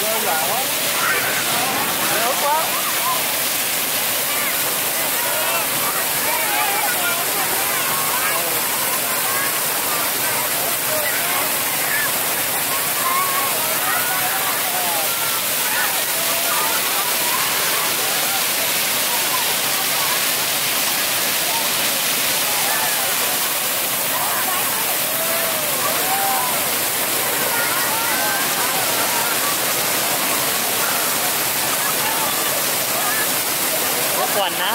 không lỡ ướt quá. ก่อนนะ